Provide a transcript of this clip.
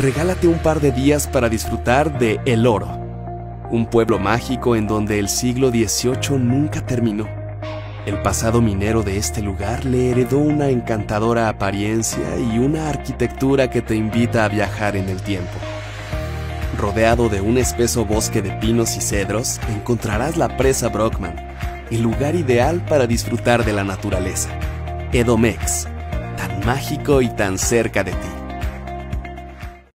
regálate un par de días para disfrutar de El Oro, un pueblo mágico en donde el siglo XVIII nunca terminó. El pasado minero de este lugar le heredó una encantadora apariencia y una arquitectura que te invita a viajar en el tiempo. Rodeado de un espeso bosque de pinos y cedros, encontrarás la presa Brockman, el lugar ideal para disfrutar de la naturaleza. Edomex, tan mágico y tan cerca de ti.